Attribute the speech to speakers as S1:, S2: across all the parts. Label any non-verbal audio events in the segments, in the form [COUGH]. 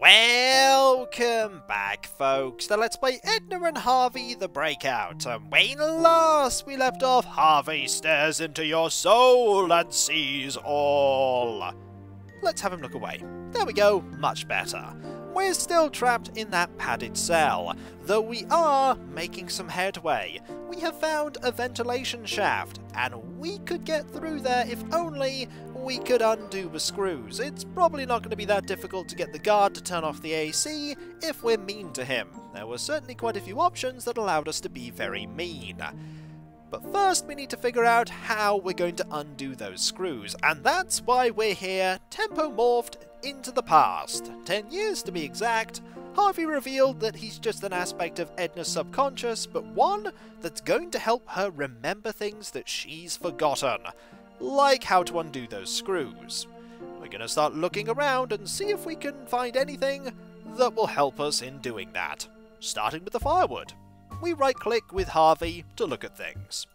S1: Welcome back, folks, to Let's Play Edna and Harvey the Breakout. And when last we left off, Harvey stares into your soul and sees all. Let's have him look away. There we go, much better. We're still trapped in that padded cell, though we are making some headway. We have found a ventilation shaft, and we could get through there if only we could undo the screws. It's probably not going to be that difficult to get the guard to turn off the AC if we're mean to him. There were certainly quite a few options that allowed us to be very mean. But first we need to figure out how we're going to undo those screws, and that's why we're here, tempomorphed into the past. Ten years to be exact, Harvey revealed that he's just an aspect of Edna's subconscious, but one that's going to help her remember things that she's forgotten, like how to undo those screws. We're to start looking around and see if we can find anything that will help us in doing that, starting with the firewood we right-click with Harvey to look at things.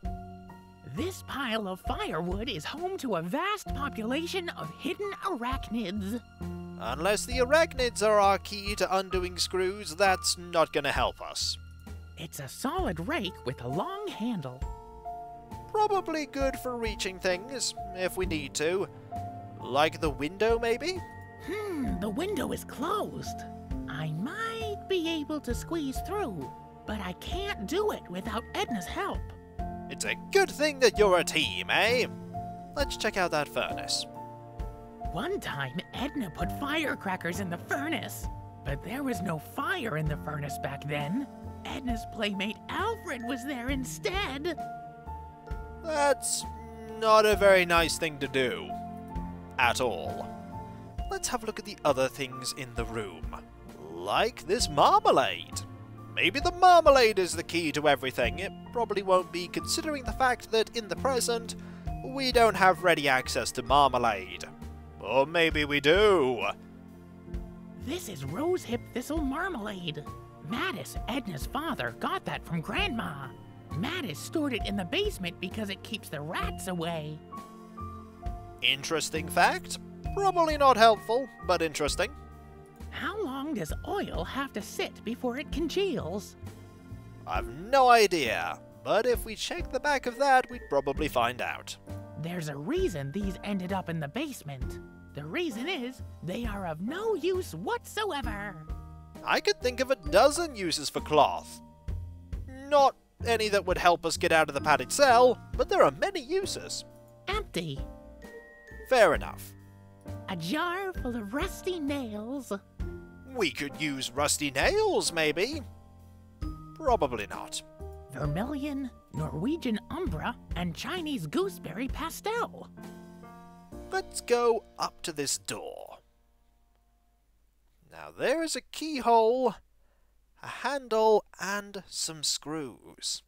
S2: This pile of firewood is home to a vast population of hidden arachnids.
S1: Unless the arachnids are our key to undoing screws, that's not gonna help us.
S2: It's a solid rake with a long handle.
S1: Probably good for reaching things, if we need to. Like the window, maybe?
S2: Hmm, the window is closed. I might be able to squeeze through. But I can't do it without Edna's help.
S1: It's a good thing that you're a team, eh? Let's check out that furnace.
S2: One time, Edna put firecrackers in the furnace. But there was no fire in the furnace back then. Edna's playmate Alfred was there instead.
S1: That's not a very nice thing to do. At all. Let's have a look at the other things in the room. Like this marmalade. Maybe the marmalade is the key to everything. It probably won't be, considering the fact that in the present, we don't have ready access to marmalade. Or maybe we do.
S2: This is rosehip thistle marmalade. Mattis, Edna's father, got that from Grandma. Mattis stored it in the basement because it keeps the rats away.
S1: Interesting fact. Probably not helpful, but interesting.
S2: Long does oil have to sit before it congeals?
S1: I've no idea, but if we check the back of that, we'd probably find out.
S2: There's a reason these ended up in the basement. The reason is they are of no use whatsoever.
S1: I could think of a dozen uses for cloth. Not any that would help us get out of the padded cell, but there are many uses.
S2: Empty.
S1: Fair enough.
S2: A jar full of rusty nails.
S1: We could use rusty nails, maybe. Probably not.
S2: Vermilion, Norwegian umbra, and Chinese gooseberry pastel.
S1: Let's go up to this door. Now there is a keyhole, a handle, and some screws.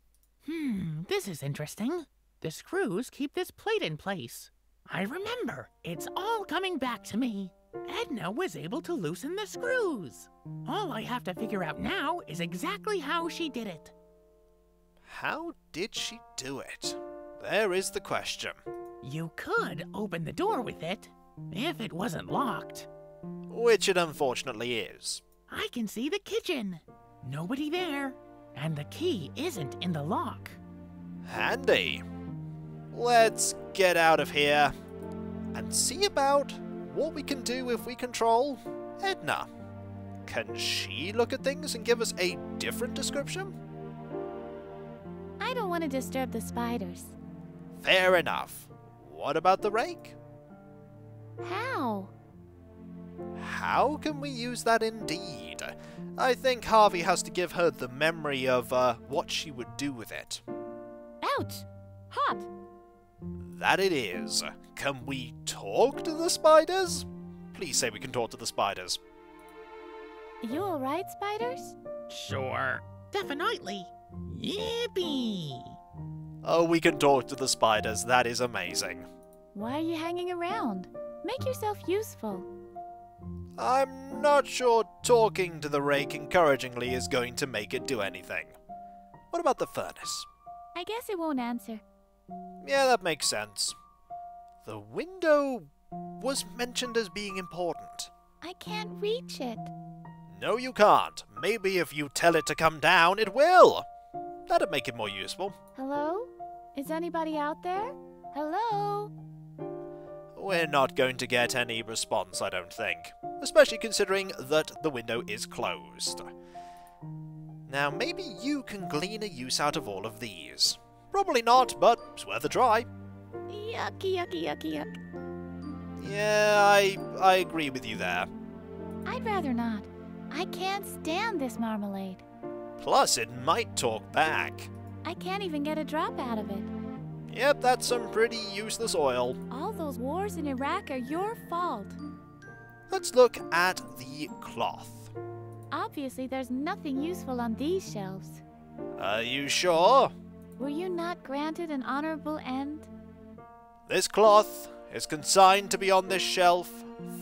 S2: Hmm, this is interesting. The screws keep this plate in place. I remember. It's all coming back to me. Edna was able to loosen the screws. All I have to figure out now is exactly how she did it.
S1: How did she do it? There is the question.
S2: You could open the door with it, if it wasn't locked.
S1: Which it unfortunately is.
S2: I can see the kitchen. Nobody there, and the key isn't in the lock.
S1: Handy. Let's get out of here and see about what we can do if we control Edna. Can she look at things and give us a different description?
S3: I don't want to disturb the spiders.
S1: Fair enough. What about the rake?
S3: How?
S1: How can we use that indeed? I think Harvey has to give her the memory of uh, what she would do with it.
S3: Ouch! Hot!
S1: That it is. Can we talk to the spiders? Please say we can talk to the spiders.
S3: You alright, spiders?
S2: Sure. Definitely. Yippee!
S1: Oh, we can talk to the spiders. That is amazing.
S3: Why are you hanging around? Make yourself useful.
S1: I'm not sure talking to the rake encouragingly is going to make it do anything. What about the furnace?
S3: I guess it won't answer.
S1: Yeah, that makes sense. The window was mentioned as being important.
S3: I can't reach it.
S1: No, you can't. Maybe if you tell it to come down, it will. That'd make it more useful.
S3: Hello? Is anybody out there? Hello?
S1: We're not going to get any response, I don't think. Especially considering that the window is closed. Now, maybe you can glean a use out of all of these. Probably not, but it's worth a try.
S3: Yucky, yucky, yucky, yuck.
S1: Yeah, I, I agree with you there.
S3: I'd rather not. I can't stand this marmalade.
S1: Plus, it might talk back.
S3: I can't even get a drop out of it.
S1: Yep, that's some pretty useless oil.
S3: All those wars in Iraq are your fault.
S1: Let's look at the cloth.
S3: Obviously, there's nothing useful on these shelves.
S1: Are you sure?
S3: Were you not granted an honorable end?
S1: This cloth is consigned to be on this shelf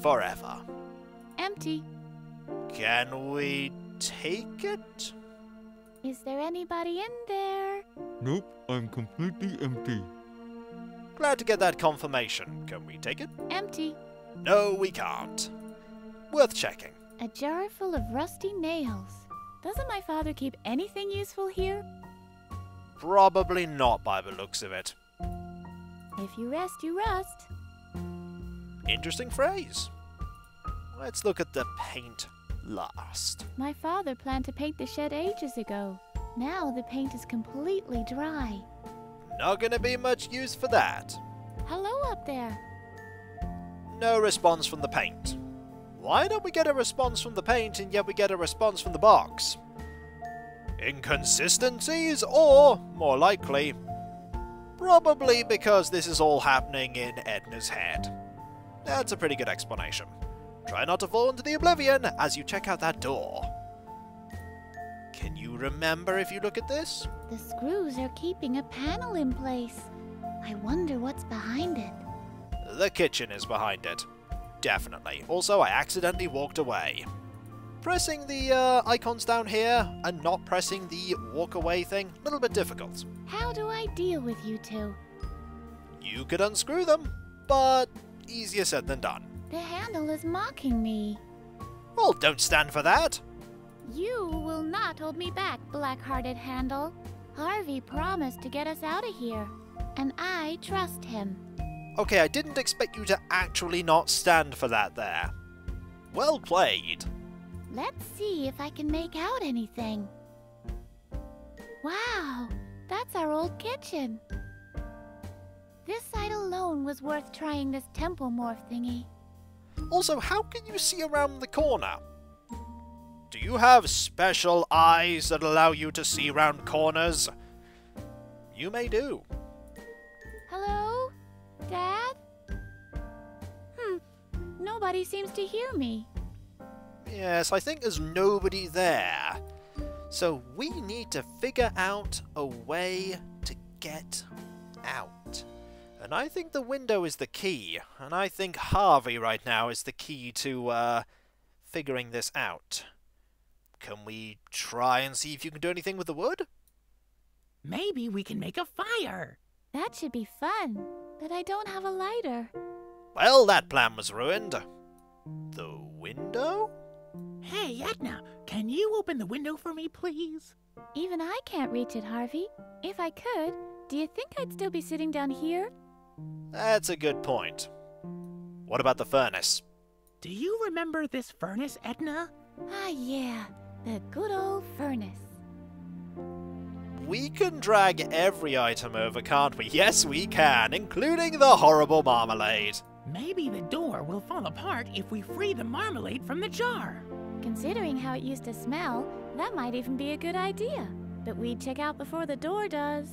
S1: forever.
S3: Empty.
S1: Can we take it?
S3: Is there anybody in there?
S4: Nope, I'm completely empty.
S1: Glad to get that confirmation. Can we take it?
S3: Empty.
S1: No, we can't. Worth checking.
S3: A jar full of rusty nails. Doesn't my father keep anything useful here?
S1: Probably not by the looks of it.
S3: If you rest, you rust.
S1: Interesting phrase. Let's look at the paint last.
S3: My father planned to paint the shed ages ago. Now the paint is completely dry.
S1: Not gonna be much use for that.
S3: Hello up there.
S1: No response from the paint. Why don't we get a response from the paint and yet we get a response from the box? Inconsistencies, or, more likely, probably because this is all happening in Edna's head. That's a pretty good explanation. Try not to fall into the oblivion as you check out that door. Can you remember if you look at this?
S3: The screws are keeping a panel in place. I wonder what's behind it.
S1: The kitchen is behind it. Definitely. Also, I accidentally walked away. Pressing the uh, icons down here and not pressing the walk away thing, a little bit difficult.
S3: How do I deal with you two?
S1: You could unscrew them, but easier said than done.
S3: The handle is mocking me.
S1: Well, don't stand for that.
S3: You will not hold me back, black-hearted handle. Harvey promised to get us out of here, and I trust him.
S1: Okay, I didn't expect you to actually not stand for that there. Well played.
S3: Let's see if I can make out anything. Wow, that's our old kitchen. This side alone was worth trying this tempomorph thingy.
S1: Also, how can you see around the corner? Do you have special eyes that allow you to see round corners? You may do.
S3: Hello? Dad? Hmm, nobody seems to hear me.
S1: Yes, I think there's nobody there. So we need to figure out a way to get out. And I think the window is the key. And I think Harvey right now is the key to, uh, figuring this out. Can we try and see if you can do anything with the wood?
S2: Maybe we can make a fire.
S3: That should be fun, but I don't have a lighter.
S1: Well, that plan was ruined. The window?
S2: Hey, Edna, can you open the window for me, please?
S3: Even I can't reach it, Harvey. If I could, do you think I'd still be sitting down here?
S1: That's a good point. What about the furnace?
S2: Do you remember this furnace, Edna?
S3: Ah, yeah, the good old furnace.
S1: We can drag every item over, can't we? Yes, we can, including the horrible marmalade.
S2: Maybe the door will fall apart if we free the marmalade from the jar.
S3: Considering how it used to smell, that might even be a good idea. But we'd check out before the door does.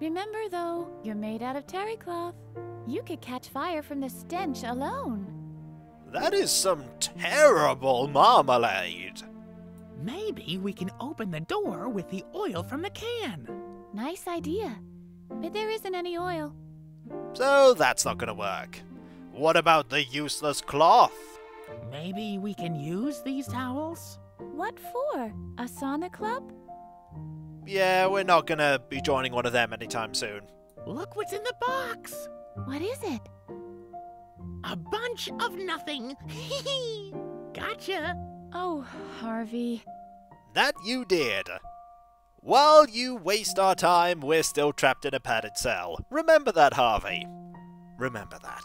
S3: Remember, though, you're made out of terry cloth. You could catch fire from the stench alone.
S1: That is some terrible marmalade.
S2: Maybe we can open the door with the oil from the can.
S3: Nice idea. But there isn't any oil.
S1: So that's not gonna work. What about the useless cloth?
S2: Maybe we can use these towels?
S3: What for? A sauna club?
S1: Yeah, we're not gonna be joining one of them anytime soon.
S2: Look what's in the box!
S3: What is it?
S2: A bunch of nothing! [LAUGHS] Gotcha.
S3: Oh, Harvey.
S1: That you did. While you waste our time, we're still trapped in a padded cell. Remember that, Harvey. Remember that.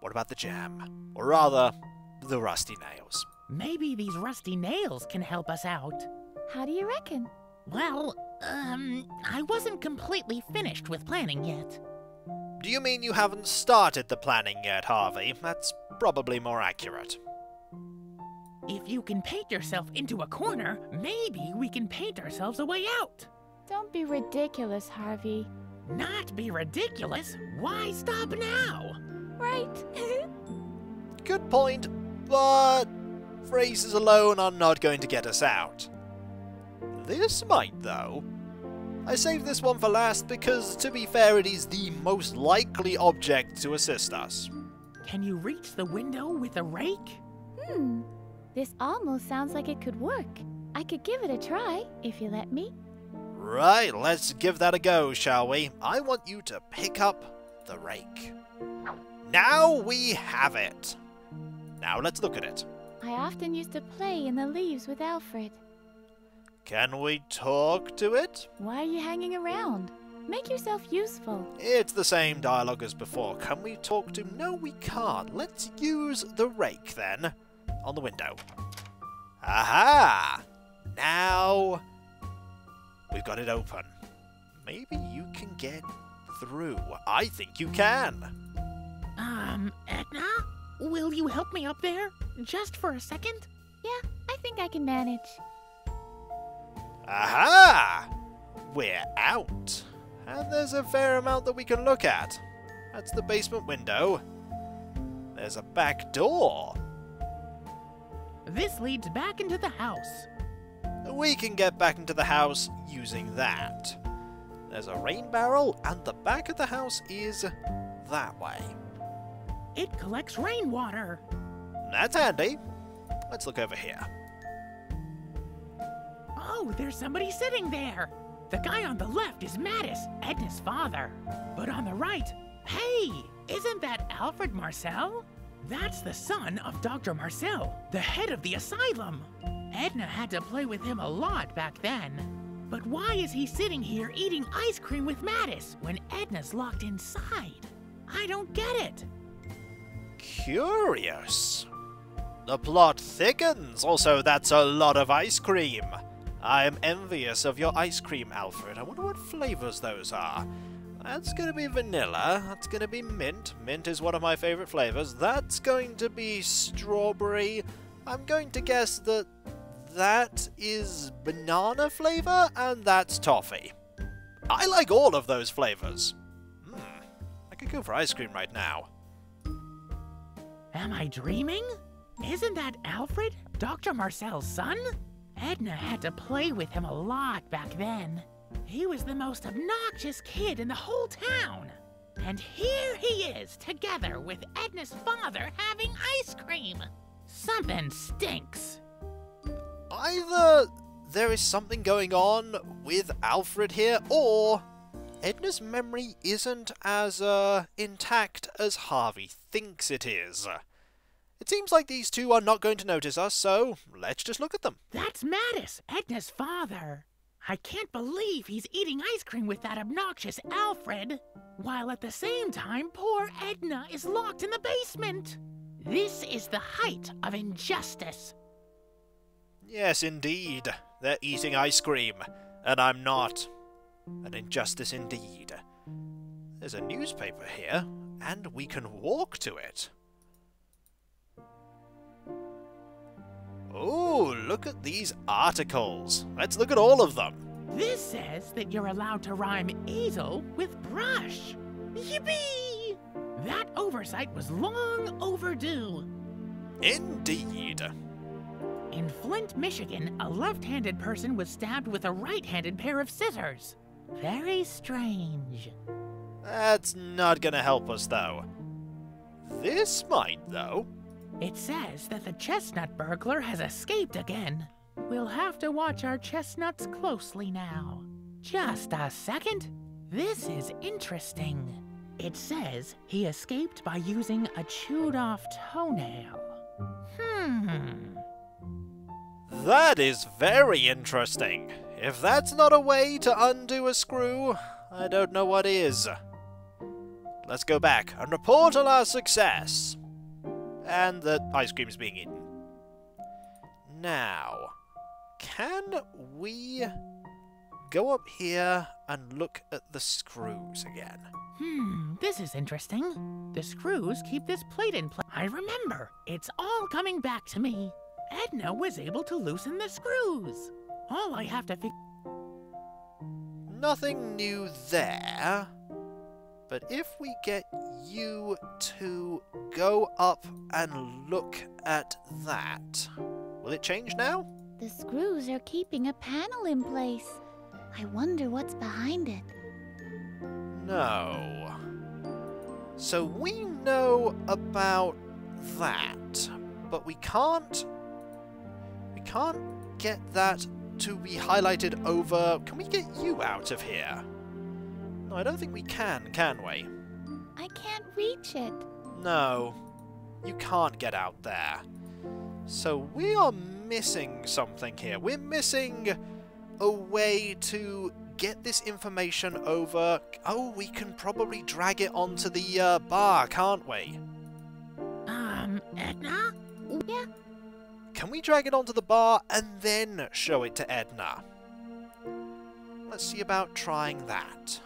S1: What about the jam? Or rather, the rusty nails.
S2: Maybe these rusty nails can help us out.
S3: How do you reckon?
S2: Well, um, I wasn't completely finished with planning yet.
S1: Do you mean you haven't started the planning yet, Harvey? That's probably more accurate.
S2: If you can paint yourself into a corner, maybe we can paint ourselves a way out.
S3: Don't be ridiculous, Harvey.
S2: Not be ridiculous. Why stop now?
S3: Right. [LAUGHS]
S1: Good point, but phrases alone are not going to get us out. This might, though. I saved this one for last because, to be fair, it is the most likely object to assist us.
S2: Can you reach the window with a rake?
S3: hmm. This almost sounds like it could work. I could give it a try, if you let me.
S1: Right, let's give that a go, shall we? I want you to pick up the rake. Now we have it. Now let's look at it.
S3: I often used to play in the leaves with Alfred.
S1: Can we talk to it?
S3: Why are you hanging around? Make yourself useful.
S1: It's the same dialogue as before. Can we talk to... No, we can't. Let's use the rake, then. On the window. Aha! Now... We've got it open. Maybe you can get through. I think you can.
S2: Um, Edna? Will you help me up there? Just for a second?
S3: Yeah, I think I can manage.
S1: Aha! We're out. And there's a fair amount that we can look at. That's the basement window. There's a back door.
S2: This leads back into the house.
S1: We can get back into the house using that. There's a rain barrel, and the back of the house is that way.
S2: It collects rainwater.
S1: That's handy. Let's look over here.
S2: Oh, there's somebody sitting there. The guy on the left is Mattis, Edna's father. But on the right, hey, isn't that Alfred Marcel? That's the son of Dr. Marcel, the head of the asylum. Edna had to play with him a lot back then. But why is he sitting here eating ice cream with Mattis when Edna's locked inside? I don't get it.
S1: Curious. The plot thickens. Also, that's a lot of ice cream. I am envious of your ice cream, Alfred. I wonder what flavors those are. That's going to be vanilla. That's going to be mint. Mint is one of my favorite flavors. That's going to be strawberry. I'm going to guess that that is banana flavor, and that's toffee. I like all of those flavors. Hmm. I could go for ice cream right now.
S2: Am I dreaming? Isn't that Alfred, Dr. Marcel's son? Edna had to play with him a lot back then. He was the most obnoxious kid in the whole town. And here he is, together with Edna's father having ice cream. Something stinks.
S1: Either there is something going on with Alfred here, or Edna's memory isn't as uh, intact as Harvey thinks it is. It seems like these two are not going to notice us, so let's just look at them.
S2: That's Mattis, Edna's father. I can't believe he's eating ice cream with that obnoxious Alfred, while at the same time poor Edna is locked in the basement. This is the height of injustice.
S1: Yes, indeed. They're eating ice cream, and I'm not. An injustice indeed. There's a newspaper here, and we can walk to it. Oh, look at these articles. Let's look at all of them.
S2: This says that you're allowed to rhyme easel with brush. Yippee! That oversight was long overdue.
S1: Indeed.
S2: In Flint, Michigan, a left handed person was stabbed with a right handed pair of scissors. Very strange.
S1: That's not gonna help us, though. This might, though.
S2: It says that the chestnut burglar has escaped again. We'll have to watch our chestnuts closely now. Just a second. This is interesting. It says he escaped by using a chewed off toenail. Hmm.
S1: That is very interesting. If that's not a way to undo a screw, I don't know what is. Let's go back and report on our success. And the ice cream is being eaten. Now, can we go up here and look at the screws again?
S2: Hmm, this is interesting. The screws keep this plate in place. I remember. It's all coming back to me. Edna was able to loosen the screws. All I have to fix.
S1: Nothing new there. But if we get you to go up and look at that, will it change now?
S3: The screws are keeping a panel in place. I wonder what's behind it.
S1: No. So we know about that, but we can't. We can't get that to be highlighted over. Can we get you out of here? No, I don't think we can, can we?
S3: I can't reach it.
S1: No, you can't get out there. So we are missing something here. We're missing a way to get this information over. Oh, we can probably drag it onto the uh, bar, can't we?
S2: Um, Edna?
S3: Yeah,
S1: Can we drag it onto the bar and then show it to Edna? Let's see about trying that.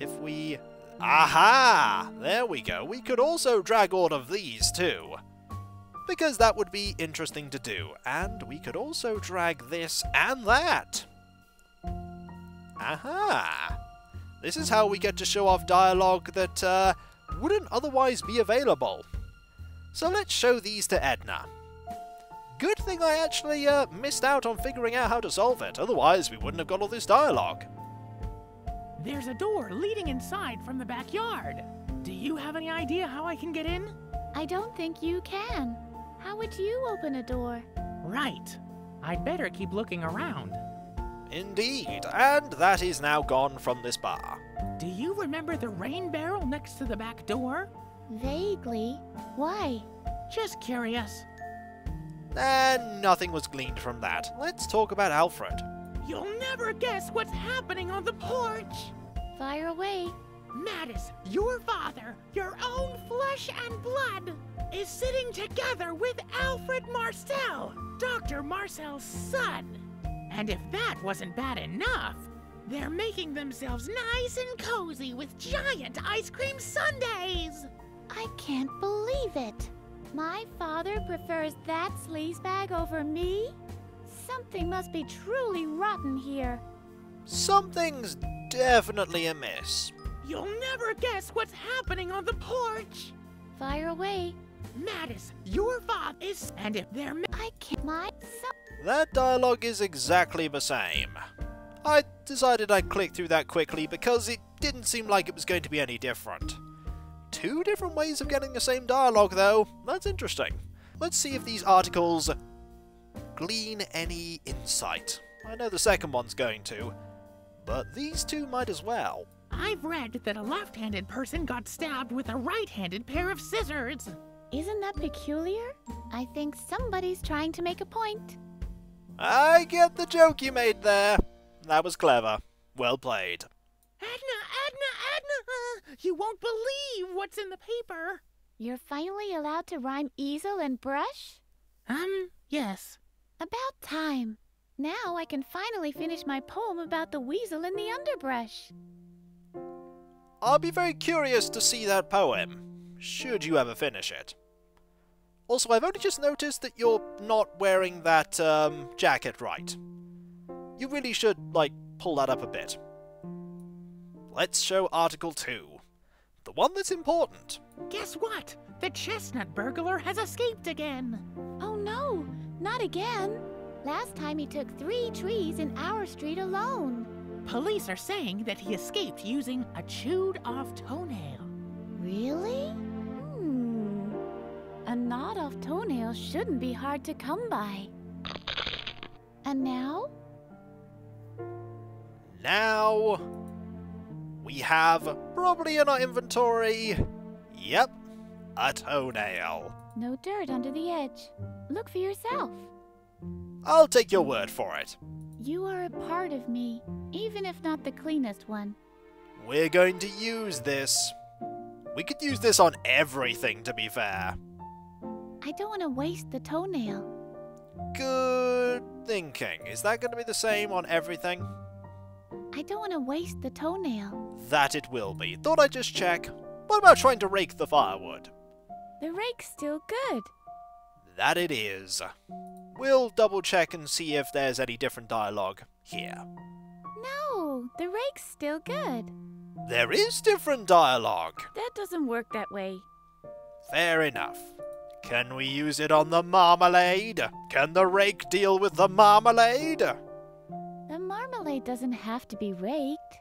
S1: If we... Aha! There we go. We could also drag all of these too. Because that would be interesting to do. And we could also drag this and that. Aha! This is how we get to show off dialogue that uh, wouldn't otherwise be available. So let's show these to Edna. Good thing I actually uh, missed out on figuring out how to solve it, otherwise we wouldn't have got all this dialogue.
S2: There's a door leading inside from the backyard. Do you have any idea how I can get in?
S3: I don't think you can. How would you open a door?
S2: Right. I'd better keep looking around.
S1: Indeed, and that is now gone from this bar.
S2: Do you remember the rain barrel next to the back door?
S3: Vaguely. Why?
S2: Just curious.
S1: And nothing was gleaned from that. Let's talk about Alfred.
S2: You'll never guess what's happening on the porch.
S3: Fire away.
S2: Mattis, your father, your own flesh and blood, is sitting together with Alfred Marcel, Dr. Marcel's son. And if that wasn't bad enough, they're making themselves nice and cozy with giant ice cream sundaes.
S3: I can't believe it. My father prefers that sleazebag over me? Something must be truly rotten here.
S1: Something's definitely amiss.
S2: You'll never guess what's happening on the porch.
S3: Fire away.
S2: Mattis, your father is. And if they're.
S3: I can't. My. So-
S1: That dialogue is exactly the same. I decided I'd click through that quickly because it didn't seem like it was going to be any different. Two different ways of getting the same dialogue, though. That's interesting. Let's see if these articles glean any insight. I know the second one's going to, but these two might as well.
S2: I've read that a left handed person got stabbed with a right handed pair of scissors.
S3: Isn't that peculiar? I think somebody's trying to make a point.
S1: I get the joke you made there. That was clever. Well played.
S2: You won't believe what's in the paper.
S3: You're finally allowed to rhyme easel and brush?
S2: Um, yes.
S3: About time. Now I can finally finish my poem about the weasel in the underbrush.
S1: I'll be very curious to see that poem, should you ever finish it. Also, I've only just noticed that you're not wearing that um, jacket right. You really should, like, pull that up a bit. Let's show Article 2. The one that's important.
S2: Guess what? The chestnut burglar has escaped again.
S3: Oh no, not again. Last time he took three trees in our street alone.
S2: Police are saying that he escaped using a chewed off toenail.
S3: Really? Hmm. A gnawed off toenail shouldn't be hard to come by. And now?
S1: Now, we have probably in our inventory, yep, a toenail.
S3: No dirt under the edge. Look for yourself.
S1: I'll take your word for it.
S3: You are a part of me, even if not the cleanest one.
S1: We're going to use this. We could use this on everything, to be fair.
S3: I don't want to waste the toenail.
S1: Good thinking. Is that going to be the same on everything?
S3: I don't want to waste the toenail.
S1: That it will be. Thought I'd just check. What about trying to rake the firewood?
S3: The rake's still good.
S1: That it is. We'll double check and see if there's any different dialogue here.
S3: No, the rake's still good.
S1: There is different dialogue.
S3: That doesn't work that way.
S1: Fair enough. Can we use it on the marmalade? Can the rake deal with the marmalade?
S3: The marmalade doesn't have to be raked.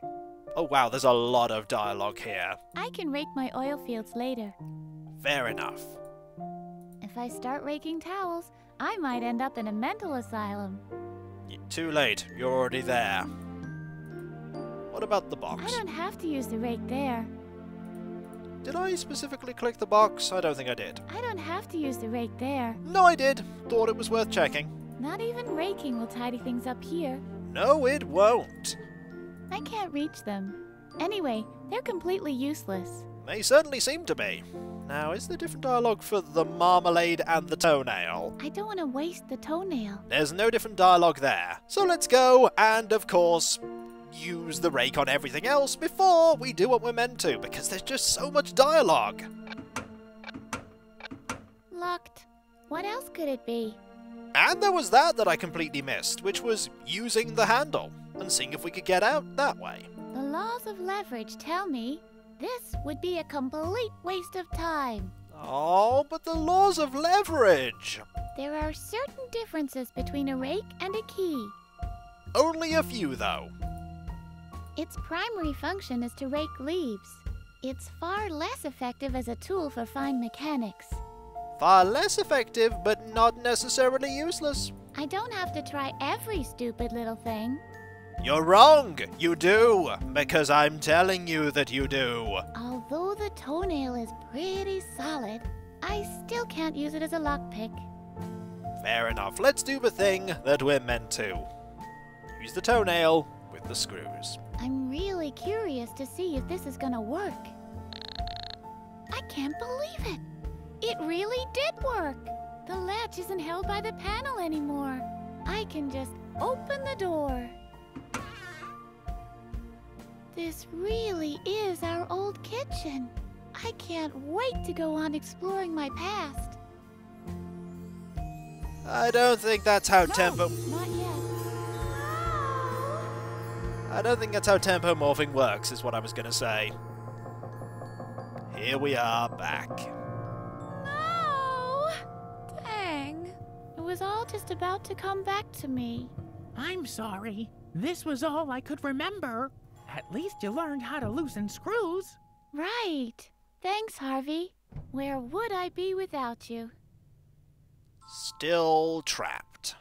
S1: Oh wow, there's a lot of dialogue here.
S3: I can rake my oil fields later.
S1: Fair enough.
S3: If I start raking towels, I might end up in a mental asylum.
S1: Y- Too late, you're already there. What about the box?
S3: I don't have to use the rake there.
S1: Did I specifically click the box? I don't think I did.
S3: I don't have to use the rake there.
S1: No, I did. Thought it was worth checking.
S3: Not even raking will tidy things up here.
S1: No, it won't.
S3: I can't reach them. Anyway, they're completely useless.
S1: They certainly seem to be. Now, is there different dialogue for the marmalade and the toenail?
S3: I don't want to waste the toenail.
S1: There's no different dialogue there. So let's go, and of course, use the rake on everything else before we do what we're meant to, because there's just so much dialogue.
S3: Locked. What else could it be?
S1: And there was that that I completely missed, which was using the handle and seeing if we could get out that way.
S3: The laws of leverage tell me this would be a complete waste of time.
S1: Oh, but the laws of leverage!
S3: There are certain differences between a rake and a key.
S1: Only a few, though.
S3: Its primary function is to rake leaves. It's far less effective as a tool for fine mechanics.
S1: Far less effective, but not necessarily useless.
S3: I don't have to try every stupid little thing.
S1: You're wrong! You do! Because I'm telling you that you do.
S3: Although the toenail is pretty solid, I still can't use it as a lockpick.
S1: Fair enough. Let's do the thing that we're meant to. Use the toenail with the screws.
S3: I'm really curious to see if this is gonna work. I can't believe it! It really did work! The latch isn't held by the panel anymore. I can just open the door. This really is our old kitchen. I can't wait to go on exploring my past.
S1: I don't think that's how tempo.
S3: Not yet.
S1: I don't think that's how tempomorphing works, is what I was gonna say. Here we are back.
S3: No! Dang. It was all just about to come back to me.
S2: I'm sorry. This was all I could remember. At least you learned how to loosen screws.
S3: Right. Thanks, Harvey. Where would I be without you?
S1: Still trapped.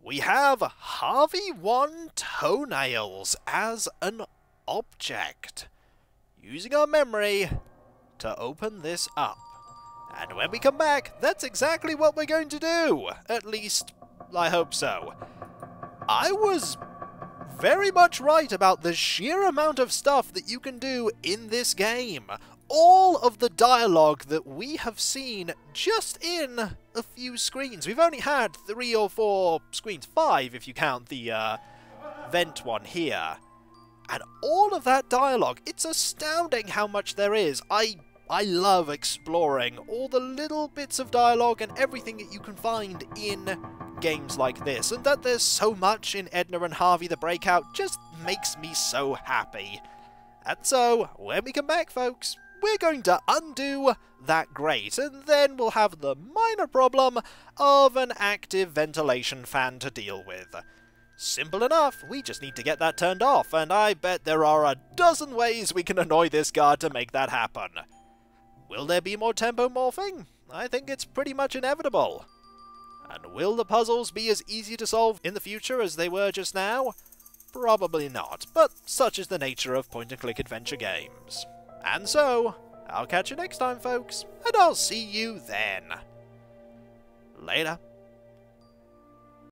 S1: We have Harvey 1 toenails as an object. Using our memory to open this up. And when we come back, that's exactly what we're going to do. At least, I hope so. I was very much right about the sheer amount of stuff that you can do in this game. All of the dialogue that we have seen just in a few screens. We've only had three or four screens, five if you count the uh, vent one here. And all of that dialogue, it's astounding how much there is. I I love exploring all the little bits of dialogue and everything that you can find in games like this, and that there's so much in Edna and Harvey the Breakout just makes me so happy. And so, when we come back, folks, we're going to undo that grate, and then we'll have the minor problem of an active ventilation fan to deal with. Simple enough, we just need to get that turned off, and I bet there are a dozen ways we can annoy this guard to make that happen. Will there be more tempomorphing? I think it's pretty much inevitable. And will the puzzles be as easy to solve in the future as they were just now? Probably not, but such is the nature of point and click adventure games. And so, I'll catch you next time, folks, and I'll see you then. Later.